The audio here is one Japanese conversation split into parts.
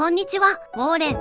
こんにちは、ウォーレン。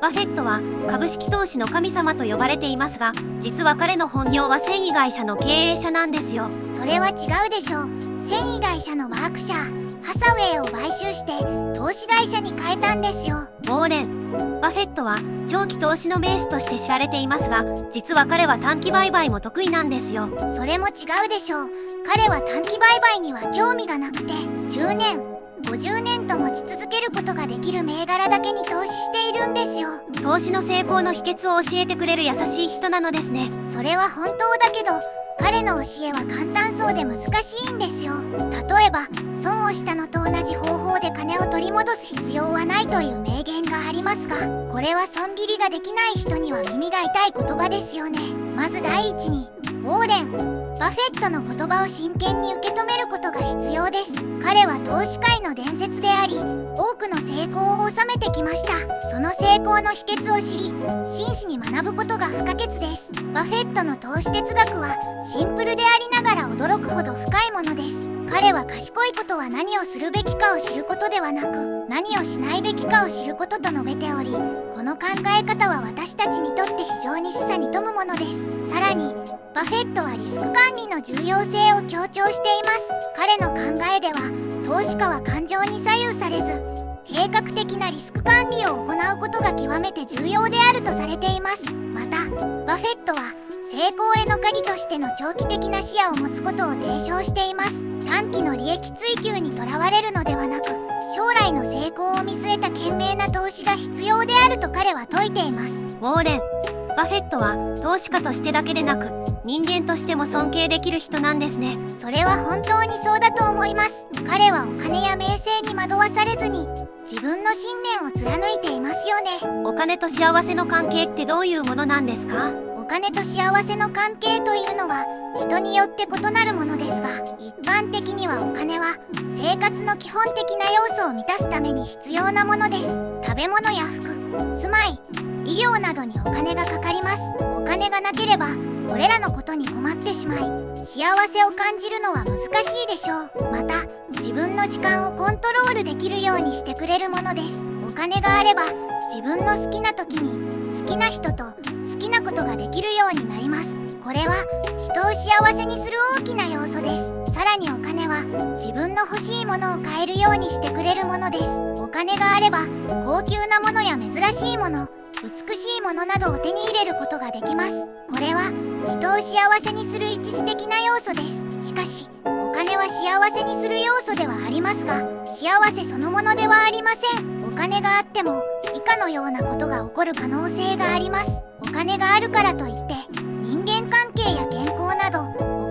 バフェットは株式投資の神様と呼ばれていますが、実は彼の本業は繊維会社の経営者なんですよ。それは違うでしょう繊維会社のワーク社ハサウェイを買収して投資会社に変えたんですよウォーレン。バフェットは長期投資の名手として知られていますが、実は彼は短期売買も得意なんですよ。それも違うでしょう彼は短期売買には興味がなくて10年50年と持ち続けることができる銘柄だけに投資しているんですよ。投資の成功の秘訣を教えてくれる優しい人なのですね。それは本当だけど彼の教えは簡単そうで難しいんですよ。例えば損をしたのと同じ方法で金を取り戻す必要はないという名言がありますがこれは損切りができない人には耳が痛い言葉ですよね。まず第一にウォーレンバフェットの言葉を真剣に受け止めることが必要です。彼は投資界の伝説であり多くの成功を収めてきました。その成功の秘訣を知り真摯に学ぶことが不可欠です。バフェットの投資哲学はシンプルでありながら驚くほど深いものです。彼は賢いことは何をするべきかを知ることではなく何をしないべきかを知ることと述べておりこの考え方は私たちにとって非常に示唆に富むものです。さらにバフェットはリスク管理の重要性を強調しています。彼の考えでは投資家は感情に左右されず計画的なリスク管理を行うことが極めて重要であるとされています。またバフェットは成功への鍵としての長期的な視野を持つことを提唱しています。短期の利益追求にとらわれるのではなく将来の成功を見据えた賢明な投資が必要であると彼は説いていますウォーレン。バフェットは投資家としてだけでなく、人間としても尊敬できる人なんですね。それは本当にそうだと思います彼はお金や名声に惑わされずに自分の信念を貫いていますよねお金と幸せの関係ってどういうものなんですか？お金と幸せの関係というのは人によって異なるものですが一般的にはお金は生活の基本的な要素を満たすために必要なものです。食べ物や服住まい医療などにお金がかかります。お金がなければこれらのことに困ってしまい幸せを感じるのは難しいでしょう。また自分の時間をコントロールできるようにしてくれるものです。お金があれば自分の好きな時に好きな人と好きなことができるようになります。これは人を幸せにする大きな要素です。さらにお金は自分の欲しいものを買えるようにしてくれるものです。お金があれば高級なものや珍しいもの美しいものなどを手に入れることができます。これは人を幸せにする一時的な要素です。しかしお金は幸せにする要素ではありますが幸せそのものではありません。お金があっても以下のようなことが起こる可能性があります。お金があるからといって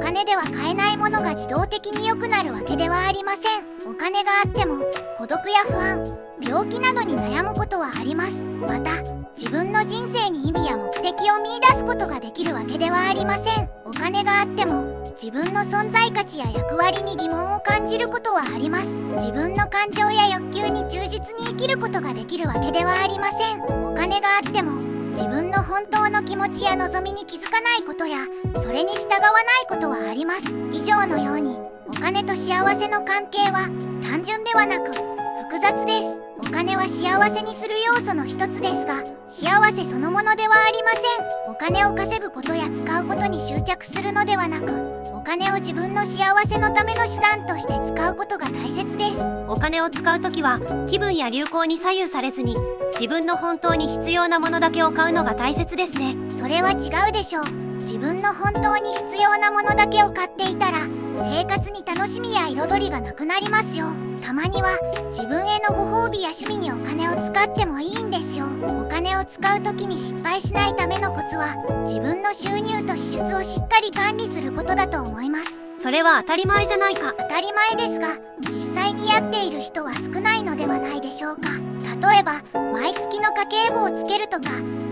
金では買えないものが自動的に良くなるわけではありません。お金があっても孤独や不安病気などに悩むことはあります。また自分の人生に意味や目的を見いだすことができるわけではありません。お金があっても自分の存在価値や役割に疑問を感じることはあります。自分の感情や欲求に忠実に生きることができるわけではありません。お金があっても自分の本当の気持ちや望みに気づかないことやそれに従わないことはあります。以上のようにお金と幸せの関係は単純ではなく複雑です。お金は幸せにする要素の一つですが幸せそのものではありません。お金を稼ぐことや使うことに執着するのではなくお金を自分の幸せのための手段として使うことが大切です。お金を使うときは気分や流行に左右されずに自分の本当に必要なものだけを買うのが大切ですね。それは違うでしょう。自分の本当に必要なものだけを買っていたら生活に楽しみや彩りがなくなりますよ。たまには自分へのご褒美や趣味にお金を使ってもいいんですよ。お金を使う時に失敗しないためのコツは自分の収入と支出をしっかり管理することだと思います。それは当たり前じゃないか。当たり前ですが実際にやっている人は少ないのではないでしょうか例えば毎月の家計簿をつけるとか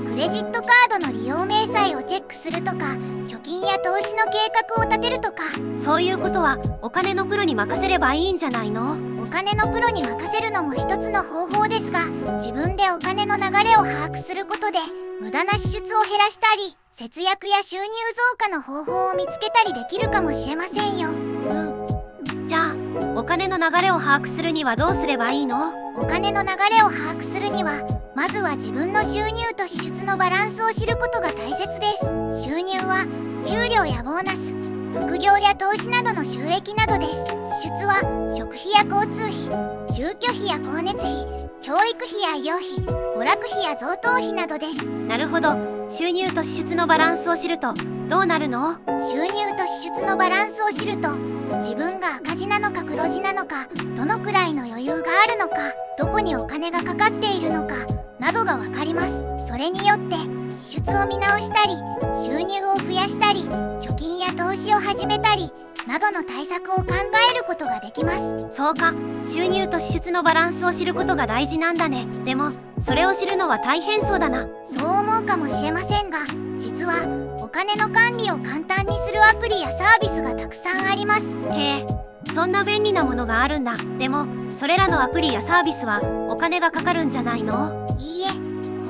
クレジットカードの利用明細をチェックするとか貯金や投資の計画を立てるとか。そういうことはお金のプロに任せればいいんじゃないの？お金のプロに任せるのも一つの方法ですが自分でお金の流れを把握することで無駄な支出を減らしたり節約や収入増加の方法を見つけたりできるかもしれませんよお金の流れを把握するにはどうすればいいの？お金の流れを把握するにはまずは自分の収入と支出のバランスを知ることが大切です。収入は給料やボーナス副業や投資などの収益などです。支出は食費や交通費住居費や光熱費教育費や医療費娯楽費や贈答費などです。なるほど。収入と支出のバランスを知るとどうなるの？収入と支出のバランスを知ると自分が赤字なのか黒字なのかどのくらいの余裕があるのかどこにお金がかかっているのかなどがわかります。それによって支出を見直したり収入を増やしたり貯金や投資を始めたりなどの対策を考えることができます。そうか。収入と支出のバランスを知ることが大事なんだね。でもそれを知るのは大変そうだな。そう思うかもしれませんが実はお金の管理を簡単にするアプリやサービスがたくさんありますへえそんな便利なものがあるんだ。でもそれらのアプリやサービスはお金がかかるんじゃないの？いいえ。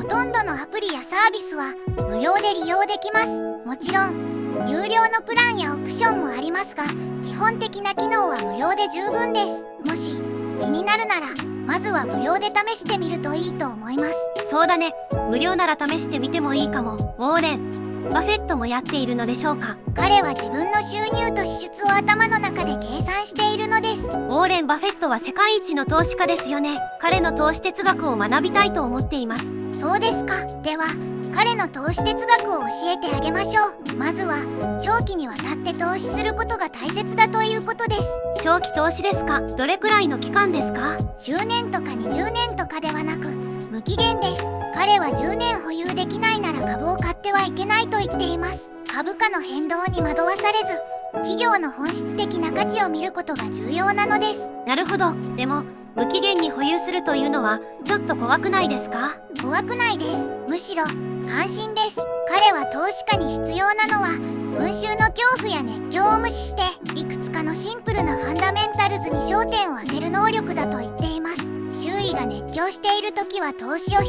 ほとんどのアプリやサービスは無料で利用できます。もちろん有料のプランやオプションもありますが基本的な機能は無料で十分です。もし気になるならまずは無料で試してみるといいと思います。そうだね。無料なら試してみてもいいかも。ウォーレンバフェットもやっているのでしょうか？彼は自分の収入と支出を頭の中で計算しているのです。ウォーレン・バフェットは世界一の投資家ですよね。彼の投資哲学を学びたいと思っています。そうですか。では彼の投資哲学を教えてあげましょう。まずは長期にわたって投資することが大切だということです。長期投資ですか？どれくらいの期間ですか？10年とか20年とかではなく無期限です彼は10年保有できないなら株を買ってはいけないと言っています。株価の変動に惑わされず企業の本質的な価値を見ることが重要なのです。なるほど。でも無期限に保有するというのはちょっと怖くないですか？怖くないです。むしろ安心です。彼は投資家に必要なのは群衆の恐怖や熱狂を無視していくつかのシンプルなファンダメンタルズに焦点を当てる能力だと言っています周囲が熱狂している時は投資を控え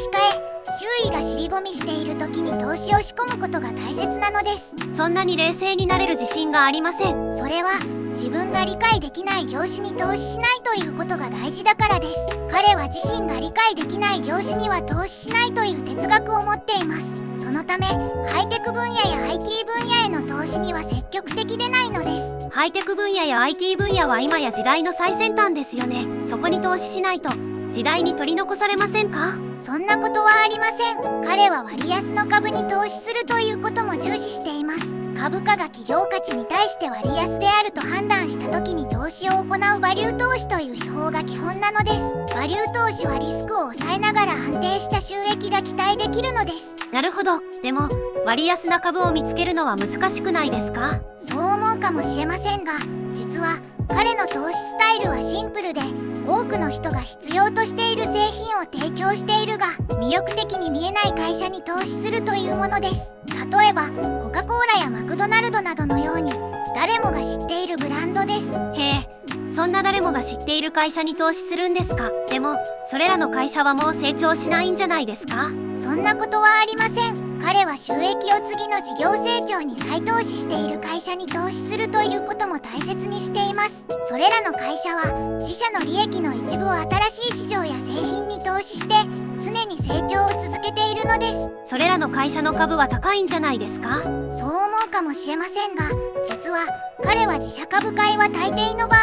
周囲が尻込みしている時に投資を仕込むことが大切なのです。そんなに冷静になれる自信がありません。それは自分が理解できない業種に投資しないということが大事だからです。彼は自身が理解できない業種には投資しないという哲学を持っています。そのためハイテク分野や IT 分野への投資には積極的でないのです。ハイテク分野や IT 分野は今や時代の最先端ですよね。そこに投資しないと時代に取り残されませんか？そんなことはありません。彼は割安の株に投資するということも重視しています。株価が企業価値に対して割安であると判断した時に投資を行うバリュー投資という手法が基本なのです。バリュー投資はリスクを抑えながら安定した収益が期待できるのです。なるほど。でも割安な株を見つけるのは難しくないですか？そう思うかもしれませんが実は彼の投資スタイルはシンプルで多くの人が必要としている製品を提供しているが魅力的に見えない会社に投資するというものです。例えばコカ・コーラやマクドナルドなどのように誰もが知っているブランドです。へえそんな誰もが知っている会社に投資するんですか？でもそれらの会社はもう成長しないんじゃないですか？そんなことはありません彼は収益を次の事業成長に再投資している会社に投資するということも大切にしています。それらの会社は自社の利益の一部を新しい市場や製品に投資して常に成長を続けているのです。それらの会社の株は高いんじゃないですか？そう思うかもしれませんが実は彼は自社株買いは大抵の場合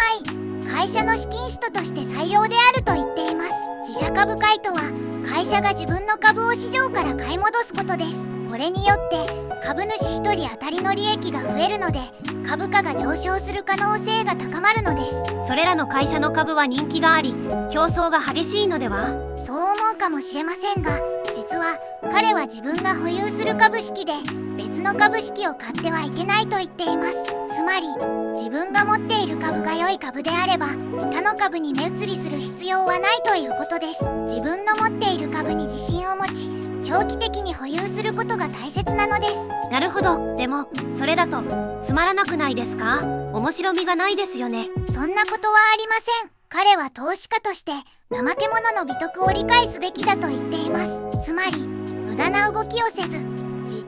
会社の資金使途として採用であると言っています。自社株買いとは会社が自分の株を市場から買い戻すことです。これによって株主1人当たりの利益が増えるので株価が上昇する可能性が高まるのです。それらの会社の株は人気があり競争が激しいのでは？そう思うかもしれませんが実は彼は自分が保有する株式で別の株式を買ってはいけないと言っています。つまり自分が持っている株が良い株であれば他の株に目移りする必要はないということです。自分の持っている株に自信を持ち長期的に保有することが大切なのです。なるほど。でもそれだとつまらなくないですか？面白みがないですよね。そんなことはありません。彼は投資家として怠け者の美徳を理解すべきだと言っています。つまり無駄な動きをせず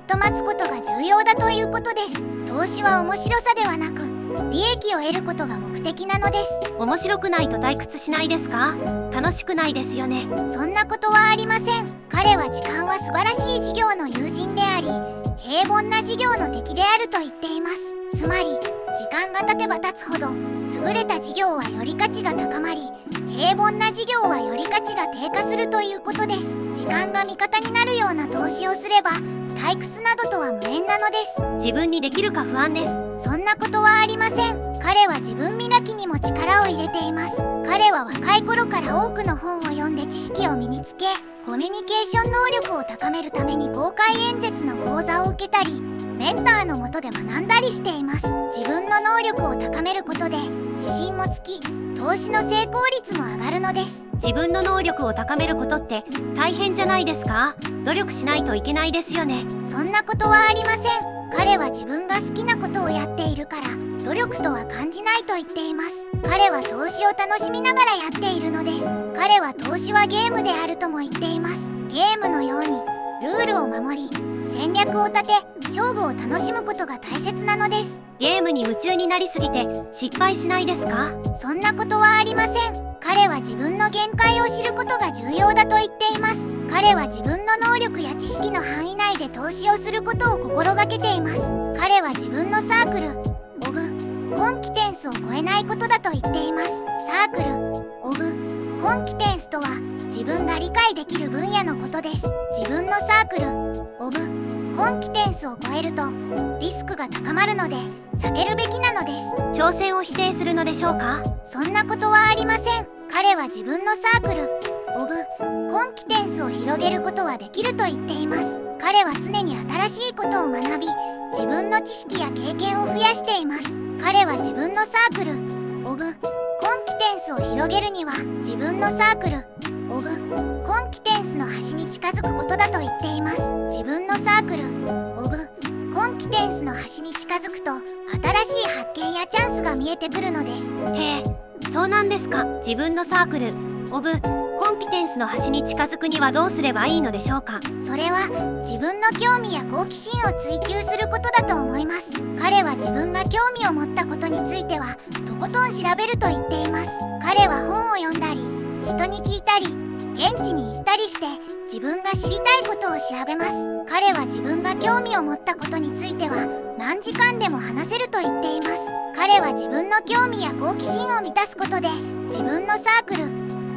と待つことが重要だということです。投資は面白さではなく利益を得ることが目的なのです。面白くないと退屈しないですか？楽しくないですよね。そんなことはありません。彼は時間は素晴らしい事業の友人であり平凡な事業の敵であると言っています。つまり時間が経てば経つほど優れた事業はより価値が高まり平凡な事業はより価値が低下するということです。時間が味方になるような投資をすれば退屈などとは無縁なのです。自分にできるか不安です。そんなことはありません。彼は自分磨きにも力を入れています。彼は若い頃から多くの本を読んで知識を身につけコミュニケーション能力を高めるために公開演説の講座を受けたりメンターのもとで学んだりしています。自分の能力を高めることで自信もつき投資の成功率も上がるのです。自分の能力を高めることって大変じゃないですか？努力しないといけないですよね。そんなことはありません。彼は自分が好きなことをやっているから努力とは感じないと言っています。彼は投資を楽しみながらやっているのです。彼は投資はゲームであるとも言っています。ゲームのようにルールを守り戦略を立て勝負を楽しむことが大切なのです。ゲームに夢中になりすぎて失敗しないですか？そんなことはありません。彼は自分の限界を知ることが重要だと言っています。彼は自分の能力や知識の範囲内で投資をすることを心がけています。彼は自分のサークルオブコンピテンスを超えないことだと言っています。サークルオブコンピテンスとは自分が理解できる分野のことです。自分のサークルオブコンピテンスを超えるとリスクが高まるので避けるべきなのです。挑戦を否定するのでしょうか？そんなことはありません。彼は自分のサークルオブコンピテンスを広げることはできると言っています。彼は常に新しいことを学び自分の知識や経験を増やしています。彼は自分のサークルオブコンピテンスを広げるには自分のサークルオブコンピテンスの端に近づくことだと言っています。自分のサークル。オブコンピテンスの端に近づくと新しい発見やチャンスが見えてくるのです。へえそうなんですか。自分のサークル。オブコンピテンスの端に近づくにはどうすればいいのでしょうか。それは自分の興味や好奇心を追求することだと思います。彼は自分が興味を持ったことについてはとことん調べると言っています。彼は本を読んだり人に聞いたり現地に行ったりして自分が知りたいことを調べます。彼は自分が興味を持ったことについては何時間でも話せると言っています。彼は自分の興味や好奇心を満たすことで自分のサークル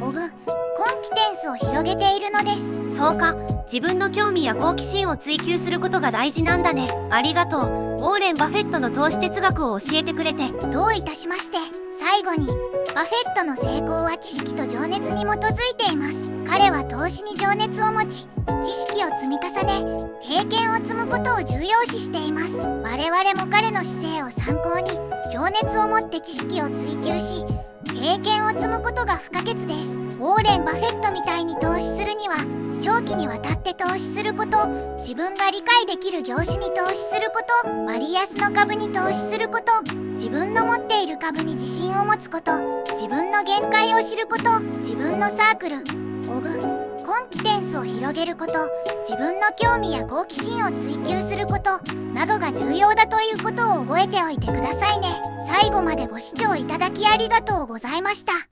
オブコンピテンスを広げているのです。そうか。自分の興味や好奇心を追求することが大事なんだね。ありがとう。ウォーレン・バフェットの投資哲学を教えてくれてどういたしまして最後にバフェットの成功は知識と情熱に基づいています。彼は投資に情熱を持ち知識を積み重ね経験を積むことを重要視しています。我々も彼の姿勢を参考に情熱を持って知識を追求し経験を積むことが不可欠です。ウォーレン・バフェットみたいに投資するには長期にわたって投資すること自分が理解できる業種に投資すること割安の株に投資すること自分の持っている株に自信を持つこと自分の限界を知ること自分のサークルオブコンピテンスを広げること自分の興味や好奇心を追求することなどが重要だということを覚えておいてくださいね。最後までご視聴いただきありがとうございました。